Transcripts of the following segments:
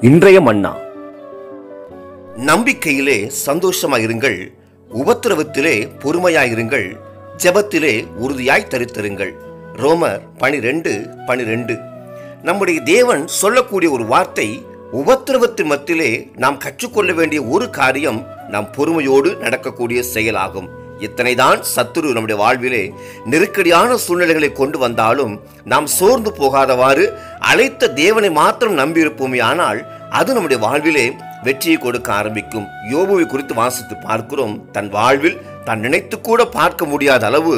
இன்றைய மன்னா. நம்பிக்கையிலே சந்தோஷமாயிருங்கள் உபத்திரவத்திலே பொறுமையாயிருங்கள் ஜெபத்திலே உறுதியாய் தரித்திருங்கள். ரோமர் பனிரெண்டு பனிரெண்டு. நம்முடைய தேவன் சொல்லக்கூடிய ஒரு வார்த்தை உபத்திரவத்தின் மத்தியிலே நாம் கற்றுக்கொள்ள வேண்டிய ஒரு காரியம் நாம் பொறுமையோடு நடக்கக்கூடிய செயலாகும். இத்தனைதான் சத்துரு நம்முடைய வாழ்விலே நெருக்கடியான சூழ்நிலைகளை கொண்டு வந்தாலும் நாம் சோர்ந்து போகாதவாறு அழைத்த தேவனை மாத்திரம் நம்பியிருப்போமே ஆனால் அது நம்முடைய வாழ்விலே வெற்றியை கொடுக்க ஆரம்பிக்கும். யோபுவை குறித்து வாசித்து பார்க்கிறோம். தன் வாழ்வில் தான் நினைத்து கூட பார்க்க முடியாத அளவு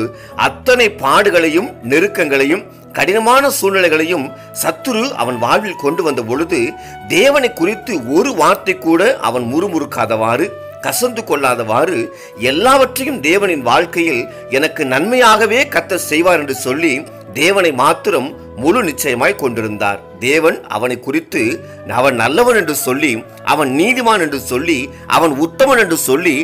அத்தனை பாடுகளையும் நெருக்கங்களையும் கடினமான சூழ்நிலைகளையும் சத்துரு அவன் வாழ்வில் கொண்டு வந்த பொழுது தேவனை குறித்து ஒரு வார்த்தை கூட அவன் முறுமுறுக்காதவாறு கசந்து கொள்ளாதவாறு எல்லாவற்றையும் தேவனின் வாழ்க்கையில் எனக்கு நன்மையாகவே கத்த செய்வார் என்று சொல்லி தேவனை மாத்திரம் முழு நிச்சயமாய் கொண்டிருந்தார். தேவன் அவனை குறித்து அவன் நல்லவன் என்று சொல்லி அவன் நீதிமான் என்று சொல்லி அவன் உத்தமன் என்று சொல்லி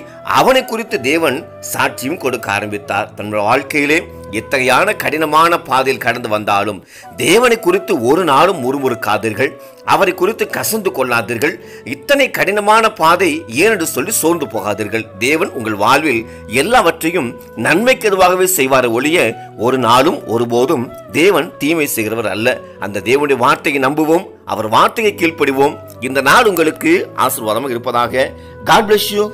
அவனை குறித்து தேவன் சாட்சியும் கொடுக்க ஆரம்பித்தார். தன்னுடைய வாழ்க்கையிலே எத்தகையான கடினமான பாதையில் கடந்து வந்தாலும் தேவனை குறித்து ஒரு நாளும் முறுமுறுக்காதீர்கள். அவரை குறித்து கசந்து கொள்ளாதீர்கள். இத்தனை கடினமான பாதை ஏனென்று சொல்லி சோர்ந்து போகாதீர்கள். தேவன் உங்கள் வாழ்வில் எல்லாவற்றையும் நன்மைக்கு எதுவாகவே செய்வார் ஒழிய ஒரு நாளும் ஒருபோதும் தேவன் தீமை செய்கிறவர் அல்ல. அந்த தேவனுடைய வார்த்தையை நம்புவோம் அவர் வார்த்தையை கீழ்ப்படிவோம். இந்த நாள் உங்களுக்கு ஆசீர்வாதமாக இருப்பதாக. God bless you